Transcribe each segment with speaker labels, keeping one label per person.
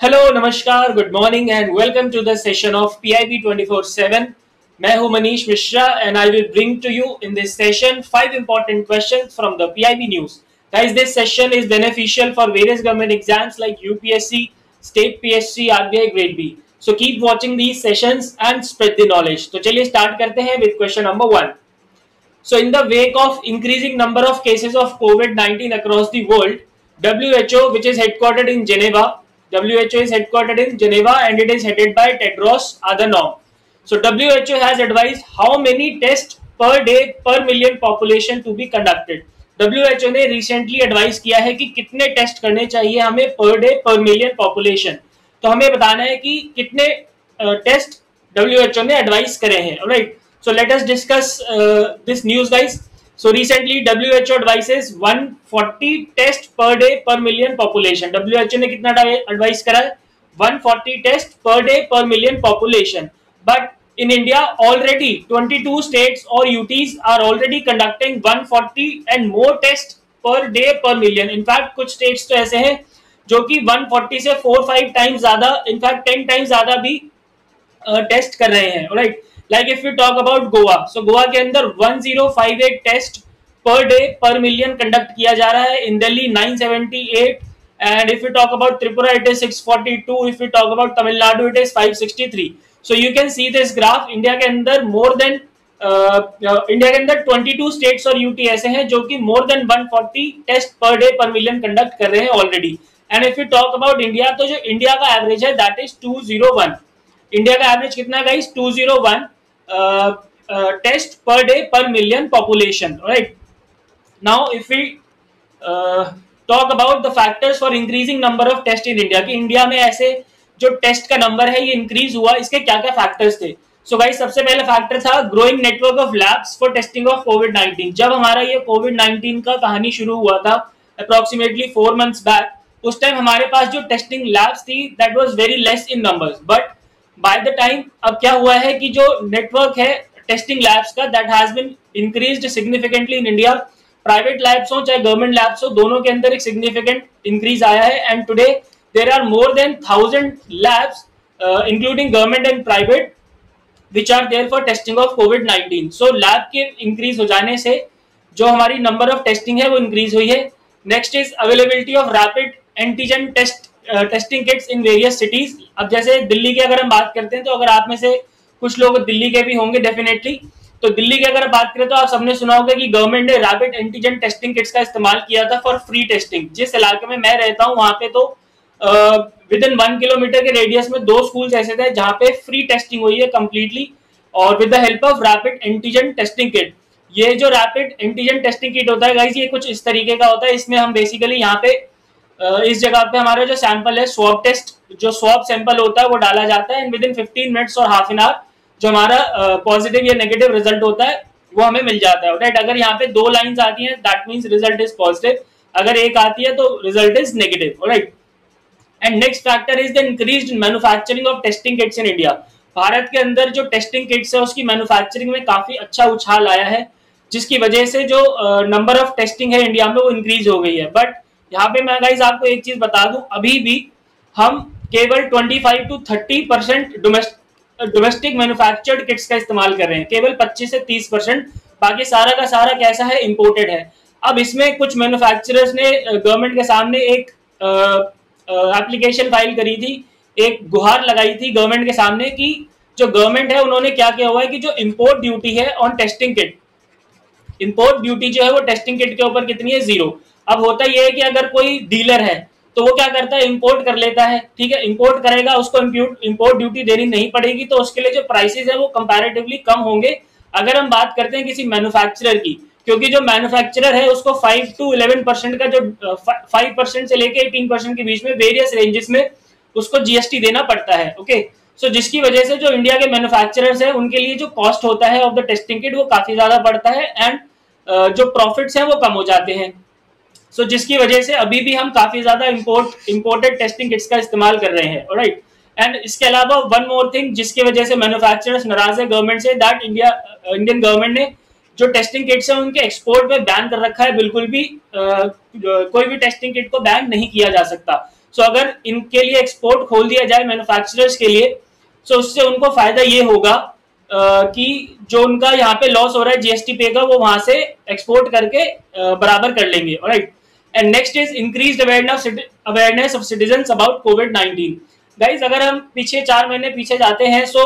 Speaker 1: Hello नमस्कार good morning and welcome to the session of PIB 24/7 मैं हूँ Manish Mishra and I will bring to you in this session five important questions from the PIB news guys this session is beneficial for various government exams like UPSC state PSC RBI grade B so keep watching these sessions and spread the knowledge तो चलिए start करते हैं with question number 1 So in the wake of increasing number of cases of COVID-19 across the world, WHO, which is headquartered in Geneva, WHO is headquartered in Geneva and it is headed by Tedros Adhanom. So WHO has advised how many tests per day per million population to be conducted. WHO ने recently advise किया है कि कितने test करने चाहिए हमें पर day per million population तो हमें बताना है कि कितने टेस्ट uh, WHO ने एडवाइस करे हैं right so let us discuss this news guys so recently W H O advises one forty test per day per million population W H O ने कितना एडवाइस करा है? One forty test per day per million population but in India already twenty two state और UTs are already conducting one forty and more test per day per million in fact कुछ state तो ऐसे हैं जो कि 140 से 4-5 times ज़्यादा in fact 10 times ज़्यादा भी टेस्ट कर रहे हैं right right? Like if you talk about Goa so Goa के अंदर 1058 test per day per million conduct किया जा रहा है in Delhi 978 and if you talk about tripura, it is 642 if you talk about tamil nadu, it is 563 so, you can see this graph. India के अंदर more than India के अंदर 22 states और UT ऐसे हैं जो कि more than 140 test per day per million conduct कर रहे हैं already and if you talk about India तो जो इंडिया का एवरेज है दैट इज़ 201 इंडिया का एवरेज कितना guys 201 test per day per million population, right? Now, if we talk about the factors for increasing number of test in india, कि India में ऐसे जो टेस्ट का नंबर है, ये इंक्रीज हुआ, इसके क्या क्या फैक्टर्स थे? सो so सबसे पहला फैक्टर था growing network of labs for testing of COVID 19 जब हमारा ये कोविड 19 का कहानी शुरू हुआ था अप्रोक्सीमेटली फोर मंथ्स बैक उस टाइम हमारे पास जो टेस्टिंग लैब्स थी that was very less in numbers but by the time अब क्या हुआ है कि जो नेटवर्क है टेस्टिंग लैब्स का that has been increased significantly in India private labs हो, चाहे गवर्नमेंट लैब्स हो, दोनों के अंदर एक सिग्निफिकेंट इंक्रीज आया है. And today there are more than thousand labs including government and private which are there for testing of COVID nineteen so lab के इंक्रीज हो जाने से जो हमारी नंबर ऑफ़ टेस्टिंग है, वो इंक्रीज हुई है. Next is availability of rapid antigen test testing kits in various cities अब जैसे दिल्ली की अगर हम बात करते हैं तो अगर आप में से कुछ लोग दिल्ली के भी होंगे डेफिनेटली तो दिल्ली की अगर बात करें तो आप सबने सुना होगा कि गवर्नमेंट ने रैपिड एंटीजन टेस्टिंग किट्स का इस्तेमाल किया था फॉर फ्री टेस्टिंग जिस इलाके में मैं रहता हूँ, वहाँ पे तो विद इन वन किलोमीटर के रेडियस में दो स्कूल ऐसे थे जहाँ पे फ्री टेस्टिंग हुई है कम्प्लीटली और with the help of rapid antigen testing kit ये जो रैपिड एंटीजन टेस्टिंग किट होता है गाइस ये कुछ इस तरीके का होता है, इसमें हम बेसिकली यहाँ पे इस जगह पे हमारा जो सैंपल है स्वॉब टेस्ट जो स्वॉब सैंपल होता है, वो डाला जाता है and within fifteen minutes और हाफ़ एन आवर जो हमारा पॉजिटिव या नेगेटिव रिज़ल्ट होता है, वो हमें मिल जाता है राइट अगर यहाँ पे दो लाइंस आती हैं that means result is positive अगर एक आती है तो result is negative right and next factor is the increase manufacturing of testing kits in India Bharat के अंदर जो टेस्टिंग किट्स है, उसकी मैन्युफैक्चरिंग में काफ़ी अच्छा उछाल आया है, जिसकी वजह से जो नंबर ऑफ़ टेस्टिंग है इंडिया में, वो इंक्रीज हो गई है. बट यहाँ पे मैं गाइज़ आपको एक चीज़ बता दूँ, अभी भी हम केवल 25 to 30 percent domestic manufactured kits का इस्तेमाल कर रहे हैं। केवल 25 से 30 परसेंट बाकी सारा का सारा कैसा है इम्पोर्टेड है। अब इसमें कुछ मैन्युफैक्चरर्स ने गवर्नमेंट के सामने एक एप्लीकेशन फ़ाइल करी थी, एक गुहार लगाई थी गवर्नमेंट के सामने कि जो गवर्नमेंट है, उन्होंने क्या किया हुआ है कि जो इम्पोर्ट ड्यूटी है on testing kit import duty जो है वो टेस्टिंग किट के ऊपर कितनी है ज़ीरो अब होता यह है कि अगर कोई डीलर है तो वो क्या करता है इंपोर्ट कर लेता है ठीक है? इंपोर्ट करेगा उसको इंपोर्ट ड्यूटी देनी नहीं पड़ेगी तो उसके लिए जो प्राइसेस है वो कंपैरेटिवली कम होंगे। अगर हम बात करते हैं किसी मैन्युफैक्चरर की क्योंकि जो मैन्युफैक्चरर है उसको फाइव टू इलेवन परसेंट का जो फाइव परसेंट से लेके एटीन परसेंट के बीच में वेरियस रेंजेस में उसको जीएसटी देना पड़ता है ओके सो so, जिसकी वजह से जो इंडिया के मैन्युफैक्चरर्स है उनके लिए जो कॉस्ट होता है ऑफ़ द टेस्टिंग किट वो काफ़ी ज़्यादा बढ़ता है एंड जो प्रॉफिट्स हैं वो कम हो जाते हैं। सो जिसकी वजह से अभी भी हम काफ़ी ज़्यादा इम्पोर्ट इम्पोर्टेड टेस्टिंग किट्स का इस्तेमाल कर रहे हैं राइट एंड इसके अलावा वन मोर थिंग जिसकी वजह से मैन्युफैक्चरर्स नाराज़ है government say that India Indian government ने जो टेस्टिंग किट्स है उनके एक्सपोर्ट पे बैन कर रखा है बिल्कुल भी uh, कोई भी टेस्टिंग किट को बैन नहीं किया जा सकता। सो so, अगर इनके लिए एक्सपोर्ट खोल दिया जाए मैन्युफैक्चरर्स के लिए सो so उससे उनको फ़ायदा ये होगा आ, कि जो उनका यहाँ पे लॉस हो रहा है जीएसटी पे का वो वहाँ से एक्सपोर्ट करके आ, बराबर कर लेंगे right and next is increase awareness of citizen about COVID nineteen guys अगर हम पीछे चार महीने पीछे जाते हैं so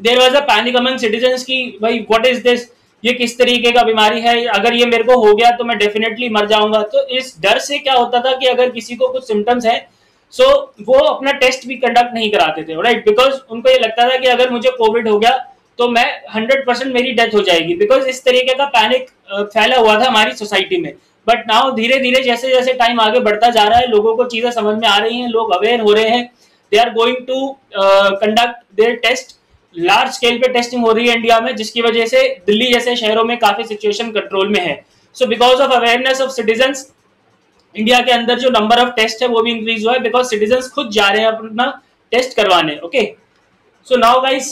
Speaker 1: there was a panic among citizen की भाई व्हाट इज़ दिस ये किस तरीके का बीमारी है? अगर ये मेरे को हो गया तो मैं डेफिनेटली मर जाऊँगा। तो इस डर से क्या होता था कि अगर किसी को कुछ सिम्टम्स है सो so, वो अपना टेस्ट भी कंडक्ट नहीं कराते थे राइट बिकॉज़ उनको ये लगता था कि अगर मुझे कोविड हो गया तो मैं हंड्रेड परसेंट मेरी डेथ हो जाएगी। बिकॉज़ इस तरीके का पैनिक फैला हुआ था हमारी सोसाइटी में। बट नाउ धीरे धीरे जैसे जैसे टाइम आगे बढ़ता जा रहा है, लोगों को चीज़ें समझ में आ रही हैं, लोग अवेयर हो रहे हैं। They are going to conduct their test large scale पे टेस्टिंग हो रही है इंडिया में, जिसकी वजह से दिल्ली जैसे शहरों में काफ़ी सिचुएशन कंट्रोल में है। So because of awareness of citizen India के अंदर जो नंबर ऑफ़ टेस्ट है, वो भी इंक्रीज हुआ है बिकॉज़ सिटीजन खुद जा रहे हैं अपना टेस्ट करवाने okay so now guys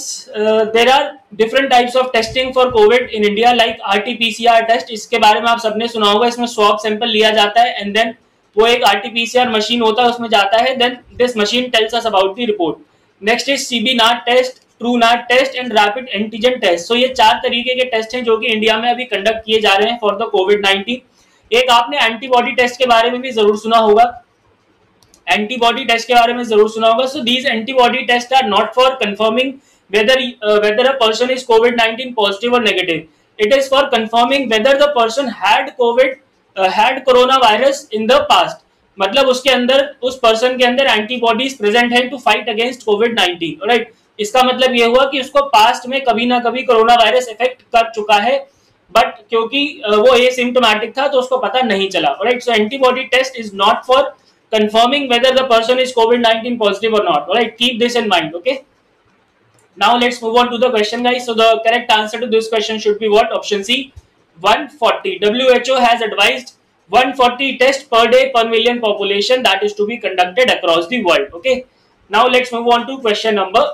Speaker 1: there are different types of testing for COVID in India like R T PCR test इसके बारे में आप सबने सुना होगा, इसमें स्वॉप सैंपल लिया जाता है एंड देन वो एक आर टी पीसीआर होता है, उसमें जाता है then this machine tells us about the report next is CB NAAT test Truenat test and rapid antigen test सो ये चार तरीके के टेस्ट हैं जो कि इंडिया में अभी कंडक्ट किए जा रहे हैं फॉर द कोविड नाइनटीन एक आपने एंटीबॉडी टेस्ट के बारे में भी ज़रूर सुना होगा। एंटीबॉडी टेस्ट के बारे में ज़रूर सुना होगा। So these antibody test are not for confirming uh, whether a person is covid 19 positive or negative. It is for confirming whether the person had covid uh, had coronavirus in the past. मतलब उसके अंदर उस person के अंदर antibodies present है to fight against COVID 19 right इसका मतलब यह हुआ कि उसको पास्ट में कभी ना कभी कोरोना वायरस इफ़ेक्ट कर चुका है बट क्योंकि वो ए सिम्टोमैटिक था तो उसको पता नहीं चला right so antibody test is not for confirming whether the person is COVID-19 positive or not. All right, keep this in mind. Okay. Now let's move on to the question, guys. So the correct answer to this question should be what? Option C, 140. WHO has advised 140 tests per day per million population that is to be conducted across the world. Okay. Now let's move on to question number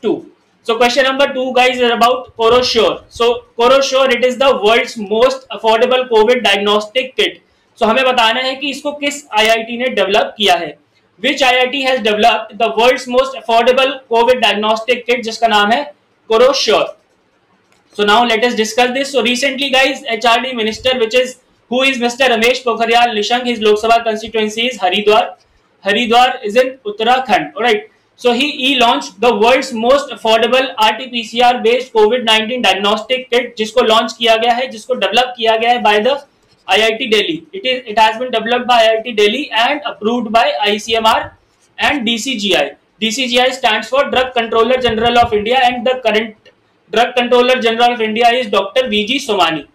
Speaker 1: two. So question number two, guys, is about KoroSure. So KoroSure, it is the world's most affordable COVID diagnostic kit so हमें बताना है कि इसको किस IIT ने develop किया है। Which IIT has developed the world's most affordable COVID diagnostic kit जिसका नाम है Corosure so now let us discuss this so recently guys HRD minister which is who is mister Ramesh Pokhriyal Nishank his Lok Sabha constituency is Haridwar Haridwar is in Uttarakhand alright so he E launch the world's most affordable RTPCR based COVID 19 diagnostic kit जिसको launch किया गया है, जिसको develop किया गया है by the IIT Delhi. It is it has been developed by IIT Delhi and approved by ICMR and DCGI. DCGI stands for Drug Controller General of India and the current Drug Controller General of India is Dr. VG Somani.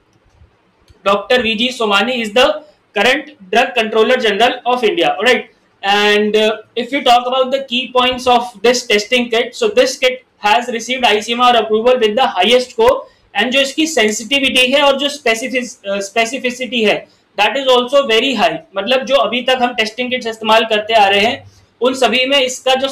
Speaker 1: Dr. VG Somani is the current Drug Controller General of India. All right. And uh, if you talk about the key points of this testing kit, so this kit has received ICMR approval with the highest score and जो इसकी sensitivity है और जो specificity है that is also very high. मतलब जो अभी तक हम testing kits इस्तेमाल करते आ रहे हैं उन सभी में इसका जो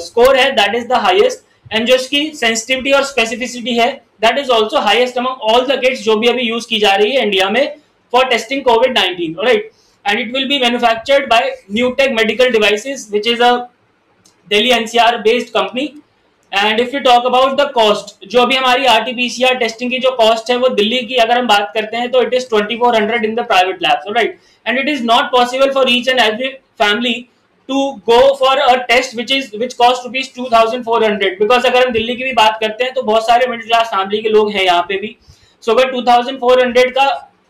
Speaker 1: स्कोर है that is the highest and जो इसकी सेंसिटिविटी और स्पेसिफिसिटी है that is also highest among all the kits जो भी अभी यूज़ की जा रही है इंडिया में for testing COVID nineteen right and it will be manufactured by Newtech medical Devices, which is a Delhi NCR based company. And if you talk about the cost जो अभी हमारी आरटीपीसीआर टेस्टिंग की जो cost है, वो दिल्ली की अगर हम बात करते हैं तो it is twenty four hundred in the private labs right and it is not possible for each and every family to go for a test which is which cost rupees two thousand four hundred because अगर हम दिल्ली की भी बात करते हैं तो बहुत सारे मिडिल क्लास फैमिली के लोग हैं यहाँ पे भी। सो अगर टू थाउज़ेंड फोर हंड्रेड का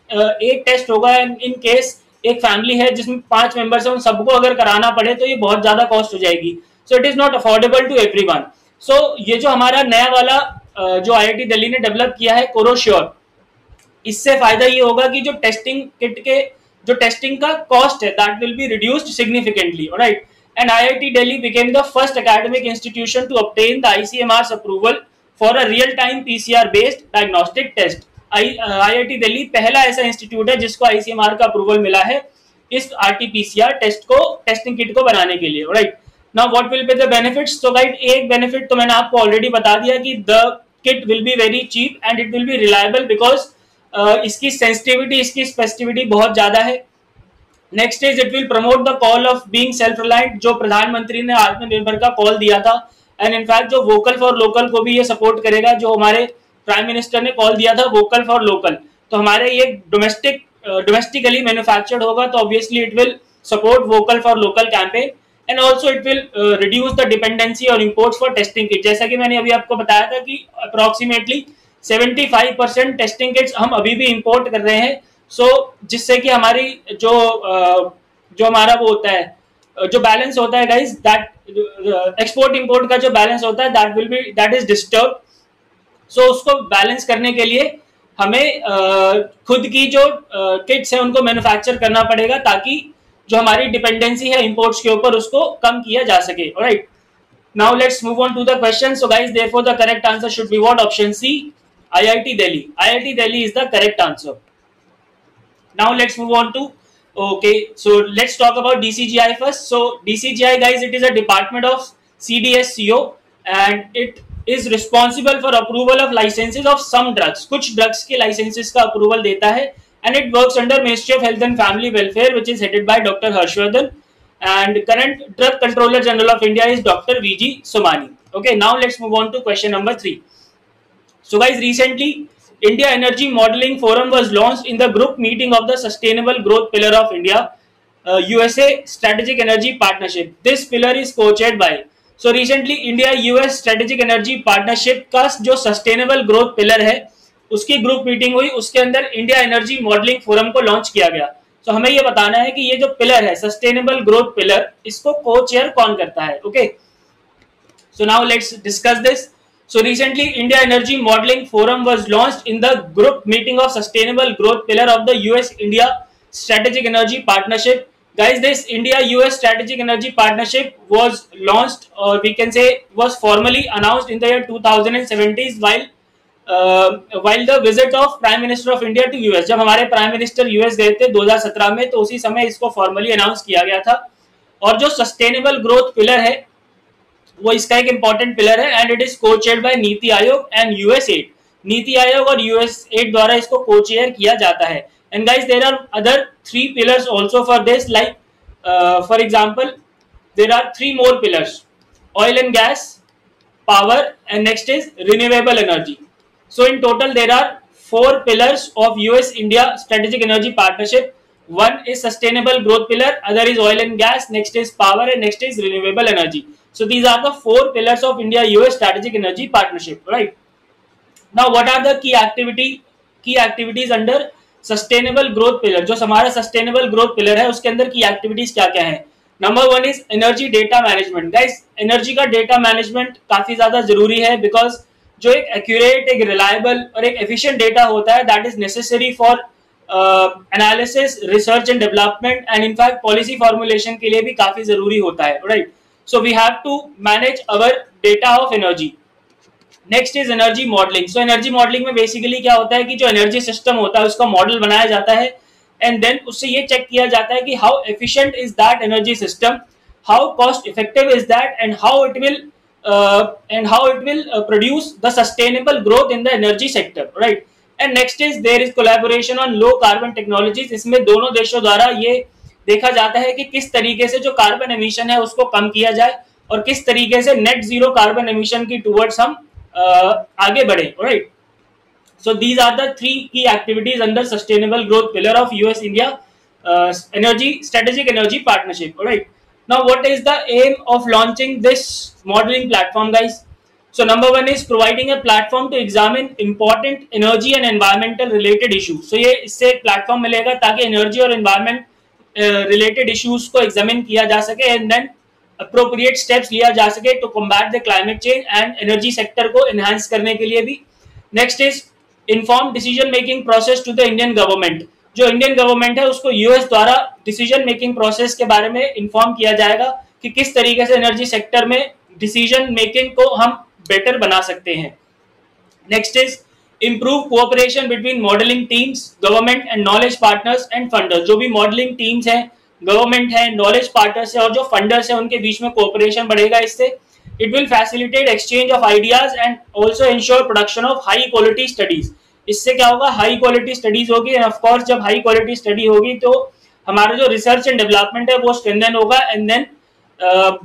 Speaker 1: एक टेस्ट होगा इन केस एक फैमिली है जिसमें पाँच मेंबर्स है, उन सबको अगर कराना पड़े तो ये बहुत ज़्यादा कॉस्ट हो जाएगी। So it is not affordable to every so so, ये जो हमारा नया वाला जो आईआईटी दिल्ली ने डेवलप किया है कोरोश्योर इससे फ़ायदा ये होगा कि जो टेस्टिंग किट के जो टेस्टिंग का कॉस्ट है that will be reduced significantly right and IIT Delhi became the first academic institution to obtain approval for a real time PCR based diagnostic test IIT Delhi पहला ऐसा institute है जिसको ICMR का approval मिला है इस R T P C R test को testing kit को बनाने के लिए right now what will be the benefits तो गाइड एक बेनिफिट तो मैंने आपको ऑलरेडी बता दिया कि the kit will be very cheap and it will be reliable because इसकी सेंसिटिविटी इसकी स्पेसिटिविटी बहुत ज़्यादा है। Next is it will promote the call of being self reliant जो प्रधानमंत्री ने आत्मनिर्भर का कॉल दिया था। एंड इनफैक्ट जो वोकल फॉर लोकल को भी ये सपोर्ट करेगा, जो हमारे प्राइम मिनिस्टर ने कॉल दिया था वोकल फॉर लोकल तो हमारे ये डोमेस्टिक डोमेस्टिकली मैन्युफैक्चर्ड होगा तो obviously it will support vocal for local campaign and also it will reduce the dependency और इम्पोर्ट फॉर टेस्टिंग किट जैसा कि मैंने अभी आपको बताया था कि अप्रोक्सीमेटली 75 परसेंट टेस्टिंग किट्स हम अभी भी इंपोर्ट कर रहे हैं। सो so, जिससे कि हमारी जो uh, जो हमारा वो होता है जो बैलेंस होता है गाइज़ दैट एक्सपोर्ट इंपोर्ट का जो बैलेंस होता है that will be that is disturb so उसको बैलेंस करने के लिए हमें uh, खुद की जो किट्स uh, है उनको मैन्युफैक्चर करना पड़ेगा ताकि जो हमारी डिपेंडेंसी है इम्पोर्ट्स के ऊपर, उसको कम किया जा सके right now let's move on to the question so guys therefore the correct answer should be what option C I I T Delhi I I T Delhi is the correct answer now let's move on to okay so let's talk about DCGI first so DCGI guys it is a department of C D S CO and it is responsible for approval of licenses of some drugs कुछ drugs के licences का approval देता है and it works under Ministry of Health and Family Welfare, which is headed by Dr. Harshvardhan. And current Drug Controller General of India is Dr. VG Somani. Okay, now let's move on to question number three. So, guys, recently India Energy Modeling Forum was launched in the group meeting of the Sustainable Growth Pillar of India, uh, USA Strategic Energy Partnership. This pillar is co-chaired by so recently India US Strategic Energy Partnership का जो Sustainable Growth Pillar है उसकी group meeting हुई, उसके अंदर India energy modelling forum को launch किया गया। तो हमें यह बताना है कि ये जो पिलर है सस्टेनेबल ग्रोथ पिलर इसको को चेयर कौन करता है? Okay so now let's discuss this so recently India energy modeling forum was launch in the group meeting of sustainable growth pillar of the US India strategic energy partnership guys this India US strategic energy partnership was launch और we can say was formally announce in the two thousand and seventies while the visit of Prime Minister of India to US. जब हमारे prime minister US गए थे 2017 में तो उसी समय इसको formally announce किया गया था। और जो सस्टेनेबल ग्रोथ पिलर है, वो इसका एक इंपॉर्टेंट पिलर है and it is co chair by NITI Aayog and US add NITI Aayog और यूएस एड द्वारा इसको को चेयर किया जाता है। And guys there are other three pillars also for this like for example there are three more pillars oil and gas power and next is renewable energy so in total there are four pillars of US India strategic energy partnership. One is sustainable growth pillar, other is oil and gas, next is power, and next is renewable energy. So these are the four pillars of India-US strategic energy partnership, right? Now, what are the key activity key activities under sustainable growth pillar जो हमारा sustainable growth pillar है उसके अंदर की activities क्या क्या है number one is energy data management guys energy का डेटा मैनेजमेंट काफ़ी ज़्यादा ज़रूरी है बिकॉज़ जो एक एक्यूरेट एक रिलायबल और एक एफिशिएंट डेटा होता है that is necessary for analysis research and development and in fact policy formulation के लिए भी काफ़ी ज़रूरी होता है right so we have to manage our data of energy. Next is energy modelling so energy modelling में बेसिकली क्या होता है कि जो एनर्जी सिस्टम होता है, उसका मॉडल बनाया जाता है एंड देन उससे ये चेक किया जाता है कि how efficient is that energy system how cost effective is that and how it will and how it will produce the sustainable growth in the energy sector right and next is there is collaboration on low carbon technologies इसमें दोनों देशों द्वारा ये देखा जाता है कि किस तरीके से जो कार्बन एमिशन है उसको कम किया जाए और किस तरीके से नेट ज़ीरो कार्बन एमिशन की टूवर्ड्स हम आगे बढ़े right so these are the three key activities under sustainable growth pillar of US India energy strategic energy partnership right now, what is the aim of launching this modeling platform, guys? So, number one is providing a platform to examine important energy and environmental related issues. So, ये इससे एक platform मिलेगा ताकि energy और environment related issues को examine किया जा सके एंड देन अप्रोप्रिएट स्टेप्स लिया जा सके to combat the climate change and energy sector को एनहांस करने के लिए भी। Next is inform decision making process to the Indian government जो इंडियन गवर्नमेंट है, उसको यूएस द्वारा डिसीज़न मेकिंग प्रोसेस के बारे में इन्फॉर्म किया जाएगा कि किस तरीके से एनर्जी सेक्टर में डिसीज़न मेकिंग को हम बेटर बना सकते हैं। Next is improve cooperation between modelling teams government and knowledge partners and funders. जो भी modeling teams हैं गवर्नमेंट है नॉलेज पार्टनर्स है और जो फंडर्स है, उनके बीच में कोऑपरेशन बढ़ेगा इससे। It will facilitate exchange of ideas and also ensure production of high quality studies इससे क्या होगा? हाई क्वालिटी स्टडीज़ होगी एंड ऑफकोर्स जब हाई क्वालिटी स्टडी होगी तो हमारा जो रिसर्च एंड डेवलपमेंट है वो स्ट्रेंथन होगा and then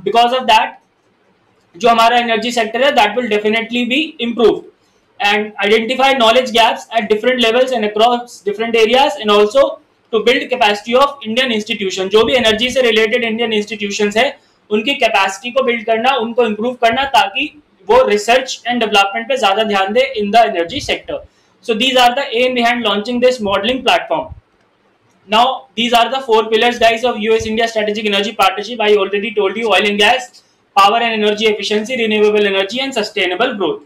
Speaker 1: because of that जो हमारा एनर्जी सेक्टर है that will definitely be improve and identify knowledge gaps at different levels and across different areas and also to build capacity of Indian institution जो भी energy से related Indian institution है, उनकी capacity को build करना, उनको improve करना ताकि वो रिसर्च एंड डेवलपमेंट पे ज़्यादा ध्यान दे in the energy sector So these are the aim behind launching this modeling platform. Now, these are the four pillars, guys, of US-India Strategic Energy Partnership. I already told you oil and gas, power and energy efficiency, renewable energy, and sustainable growth.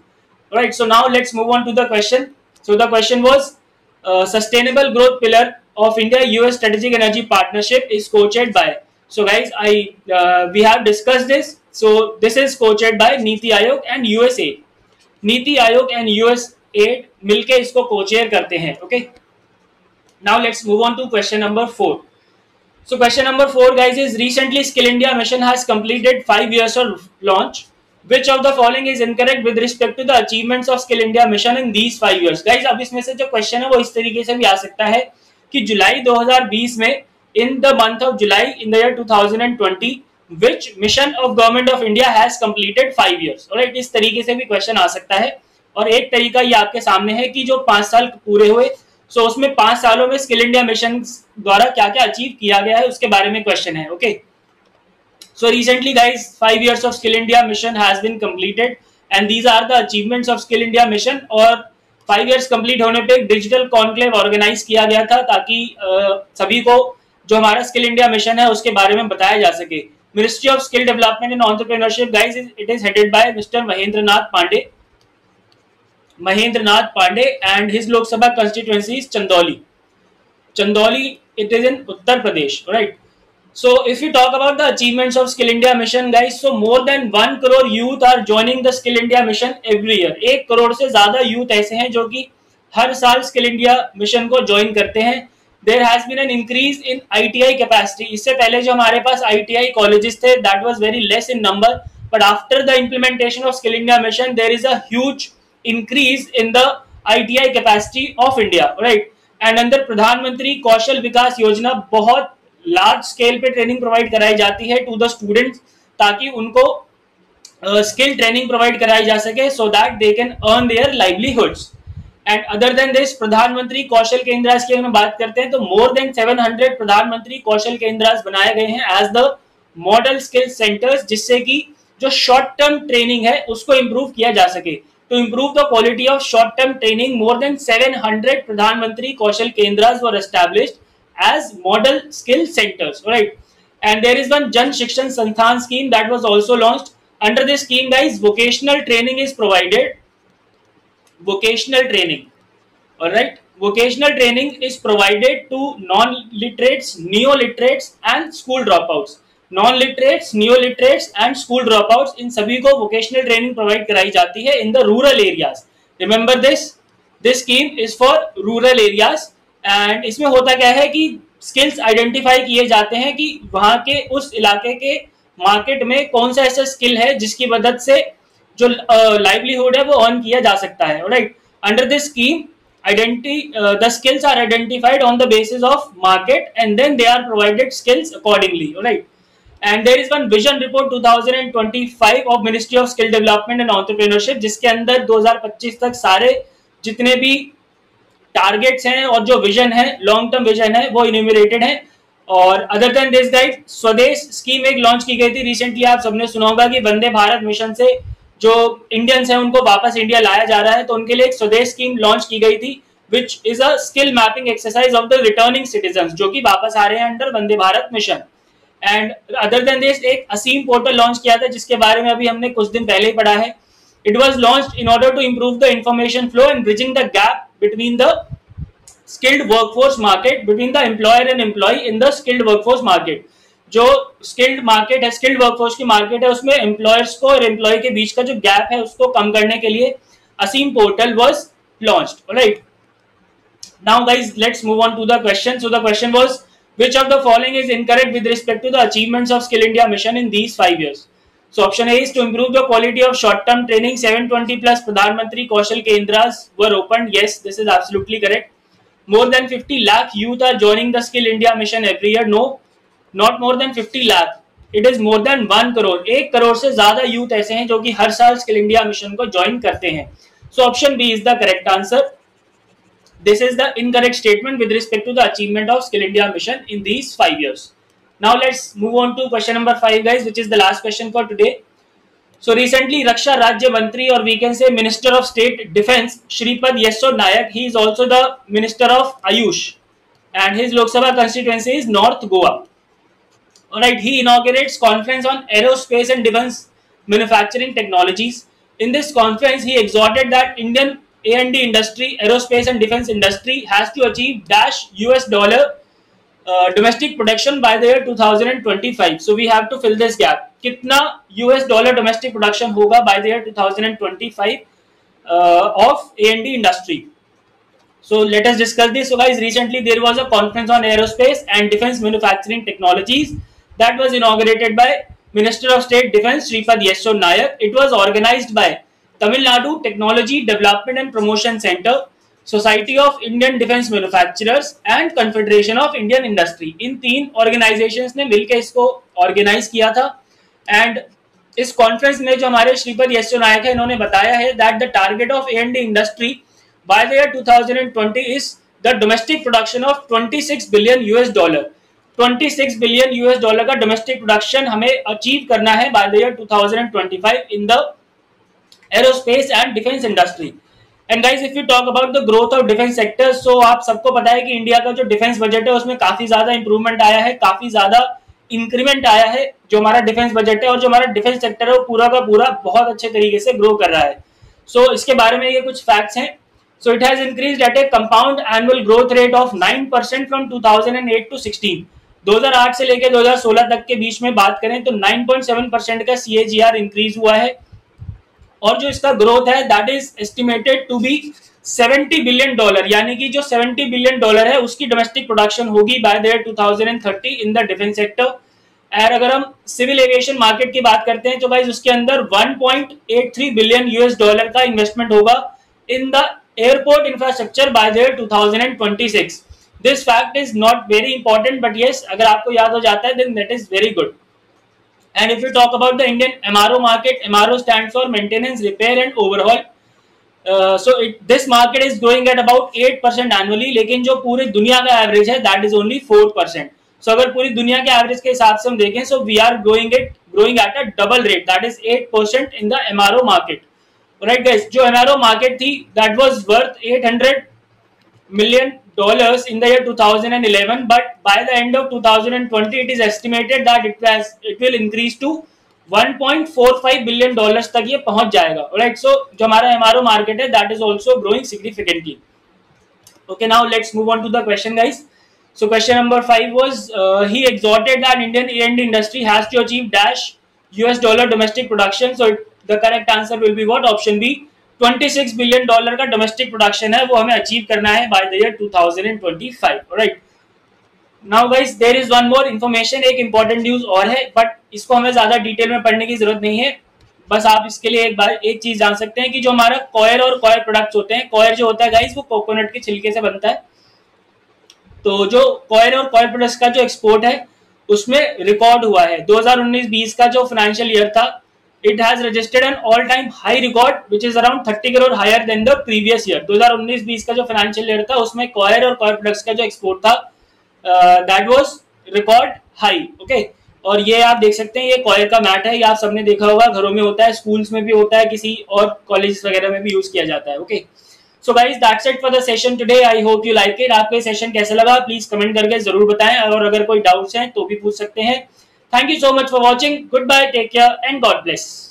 Speaker 1: All right, so now let's move on to the question. So the question was, uh, Sustainable Growth Pillar of India-US Strategic Energy Partnership is co-chaired by. So guys, I uh, we have discussed this. So this is co-chaired by Niti Ayog and USA. Niti Ayog and US एट मिलके इसको cochair करते हैं okay now let's move on to question number four so question number four guys is recently skill India mission has completed five years of launch which of the following is incorrect with respect to the achievements of skill India mission in these five years guys अब इसमें से जो question है, वो इस तरीके से भी आ सकता है कि जुलाई 2020 में in the month of July in the year 2020 which mission of government of India has completed five years और इस तरीके से भी क्वेश्चन आ सकता है। और एक तरीका ये आपके सामने है कि जो पाँच साल पूरे हुए सो उसमें पाँच सालों में स्किल इंडिया मिशन द्वारा क्या क्या अचीव किया गया है उसके बारे में क्वेश्चन है okay so recently guys five years of skill India mission has been completed and these are the achievements of skill India mission और फाइव इयर्स कंप्लीट होने पे डिजिटल कॉन्क्लेव ऑर्गेनाइज किया गया था ताकि uh, सभी को जो हमारा स्किल इंडिया मिशन है उसके बारे में बताया जा सके। Ministry of skill development and entrepreneurship guys it is headed by mister Mahendra Nath Pandey Mahendra Nath Pandey and his Lok Sabha constituency Chandauli Chandauli it is in Uttar Pradesh right So if you talk about the achievements of Skill India mission guys, so more than one crore youth are joining the Skill India mission every year. एक करोड़ से ज़्यादा youth ऐसे हैं जो कि हर साल skill India mission को ज्वाइन करते हैं। There has been an increase in ITI capacity इससे पहले जो हमारे पास आईटीआई कॉलेजेस थे that was very less in number but after the implementation of skill India mission there is a huge increase in the ITI capacity of India right and अंदर प्रधानमंत्री कौशल विकास योजना बहुत large scale पे training provide कराई जाती है to the students ताकि उनको skill training provide कराई जा सके so that they can earn their livelihoods and other than this Pradhan Mantri Kaushal Kendra की हम बात करते हैं तो मोर देन 700 प्रधानमंत्री कौशल केंद्र बनाए गए हैं as the model skill centres जिससे कि जो शॉर्ट टर्म ट्रेनिंग है, उसको इंप्रूव किया जा सके। to improve the quality of short-term training, more than 700 Pradhan Mantri Kaushal Kendras were established as model skill centers. Right? And there is one Jan Shikshan Santhan scheme that was also launched. Under this scheme, guys, vocational training is provided. Vocational training. All right. Vocational training is provided to non-literates, neo-literates and school dropouts. Non literates new literates and school dropout इन सभी को vocational training provide कराई जाती है in the rural areas remember this this scheme is for rural areas and इसमें होता क्या है कि स्किल्स आइडेंटिफाई किए जाते हैं कि वहाँ के उस इलाके के मार्केट में कौन सा ऐसा स्किल है जिसकी मदद से जो लाइवलीहुड uh, है वो ऑन किया जा सकता है right under this scheme identi the skills are identified on the basis of market and then they are provided skills accordingly right and there is one vision report 2025 of ministry of skill development and entrepreneurship, जिसके अंदर 2025 तक सारे जितने भी targets हैं और जो vision है लॉन्ग टर्म विजन है, वो इन्यूमरेटेड है। और other than this guide Swadesh scheme एक लॉन्च की गई थी रिसेंटली आप सबने सुना होगा कि वंदे भारत मिशन से जो इंडियंस हैं, उनको वापस इंडिया लाया जा रहा है। तो उनके लिए एक स्वदेश स्कीम लॉन्च की गई थी which is a skill mapping exercise of the returning citizen जो कि वापस आ रहे हैं under Vande Bharat mission and other than this एक असीम पोर्टल लॉन्च किया था, जिसके बारे में अभी हमने कुछ दिन पहले ही पढ़ा है। It was launch in order to improve the information flow and bridging the gap between the skilled workforce market, between the employer and employee in the skilled workforce market. जो स्किल्ड मार्केट है skilled workforce की market है, उसमें employers को और employ के बीच का जो गैप है, उसको कम करने के लिए Aseem portal was launch right now guys, let's move on to the question. So the question was which of the following is incorrect with respect to the achievements of skill india mission in these five years so option a is to improve the quality of short term training 720 plus pradhan mantri kaushal kendras were opened yes this is absolutely correct more than 50 lakh youth are joining the skill india mission every year no not more than 50 lakh it is more than 1 crore एक करोड़ से ज़्यादा youth ऐसे हैं जो कि हर साल skill India mission को ज्वाइन करते हैं so option B is the correct answer this is the incorrect statement with respect to the achievement of skill india mission in these 5 years now let's move on to question number 5 guys which is the last question for today So recently, Raksha Rajya Mantri or we can say Minister of State Defence, Shripad Yesso Nayak, he is also the Minister of Ayush and his Lok Sabha constituency is North Goa. Alright, he inaugurates conference on aerospace and defence manufacturing technologies. In this conference, he exhorted that Indian a&D industry, aerospace and defense industry has to achieve dash US dollar uh, domestic production by the year 2025. So we have to fill this gap. Kitna US dollar domestic production hoga by the year 2025 uh, of A&D industry. So let us discuss this. So guys, recently there was a conference on aerospace and defense manufacturing technologies that was inaugurated by Minister of State Defense Sripad Yesho Nayak. It was organized by nadu technology development and promotion center, society of indian defense manufacturers and confederation of indian industry. इन तीन organisations ने मिलकर इसको organise किया था। And इस conference में जो हमारे श्रीपद यशो नायक है, इन्होंने बताया है that the target of A and industry by the year 2020 is the domestic production of 26 billion US dollar 26 billion US dollar का डोमेस्टिक प्रोडक्शन हमें अचीव करना है by the year 2025 in the aerospace and defence industry and guys if you talk about the growth of defence sector so आप सबको पता है कि India का जो डिफेंस बजट है उसमें काफ़ी ज़्यादा इंप्रूवमेंट आया है काफ़ी ज़्यादा इंक्रीमेंट आया है जो हमारा डिफेंस बजट है और जो हमारा डिफेंस सेक्टर है वो पूरा का पूरा बहुत अच्छे तरीके से ग्रो कर रहा है। सो so, इसके बारे में ये कुछ फैक्ट्स हैं। So it has increase at a compound annual growth rate of 9 percent from 2008 to 16 2008 से लेकर 2016 तक के बीच में बात करें तो 9.7 परसेंट का सी एजीआर इंक्रीज हुआ है। और जो इसका ग्रोथ है that is estimated to be 70 billion dollar यानी कि जो 70 बिलियन डॉलर है, उसकी डोमेस्टिक प्रोडक्शन होगी by the year 2030 in the defence sector और अगर हम सिविल एविएशन मार्केट की बात करते हैं तो भाई उसके अंदर 1.83 बिलियन यूएस डॉलर का इन्वेस्टमेंट होगा in the airport infrastructure by the year 2026 this fact is not very important but yes अगर आपको याद हो जाता है then that is very good and if you talk about the Indian MRO market MRO stand for maintenance repair and overall so this market is growing at about eight percent annually लेकिन जो पूरी दुनिया का average है that is only four percent so अगर पूरी दुनिया के एवरेज के हिसाब से हम देखें so we are growing it growing at a double rate that is eight percent in the MRO market right guys जो एमआरओ मार्केट थी that was worth 800 million dollars in the year 2011 but by the end of 2020 it is estimated that it has it will increase to 1.45 billion dollars तक ये पहुंच जाएगा right so जो हमारा MRO market है that is also growing significantly okay now let's move on to the question guys so question number 5 was uh, he exhorted that indian A&D industry has to achieve dash us dollar domestic production so it, the correct answer will be what option b 26 billion dollar का domestic production है, वो हमें achieve करना है by the year 2025 right now guys there is one more information एक important news और है but इसको हमें ज़्यादा डिटेल में पढ़ने की ज़रूरत नहीं है। बस आप इसके लिए एक बार, एक चीज़ जान सकते हैं कि जो हमारा कॉयर और कॉयर प्रोडक्ट्स होते हैं कॉयर जो होता है गाइस वो कोकोनट के छिलके से बनता है। तो जो कॉयर और कॉयर प्रोडक्ट्स का जो एक्सपोर्ट है, उसमें रिकॉर्ड हुआ है। 2019-20 का जो फाइनेंशियल ईयर था has registered an all time high record which is around 30 crore higher than the previous year 2019-20 का जो फाइनेंशियल ईयर था, उसमें कॉयर और कॉयर प्रोडक्ट्स का जो एक्सपोर्ट था that was record high okay और ये आप देख सकते हैं, ये कॉयर का मैट है, ये आप सबने देखा होगा, घरों में होता है स्कूल्स में भी होता है, किसी और कॉलेज वगैरह में भी यूज़ किया जाता है okay so guys that's it for the session today I hope you like it आपको सेशन कैसा लगा प्लीज़ कमेंट करके ज़रूर बताएँ, और अगर कोई डाउट्स हैं तो भी पूछ सकते हैं। Thank you so much for watching. Goodbye, take care and God bless.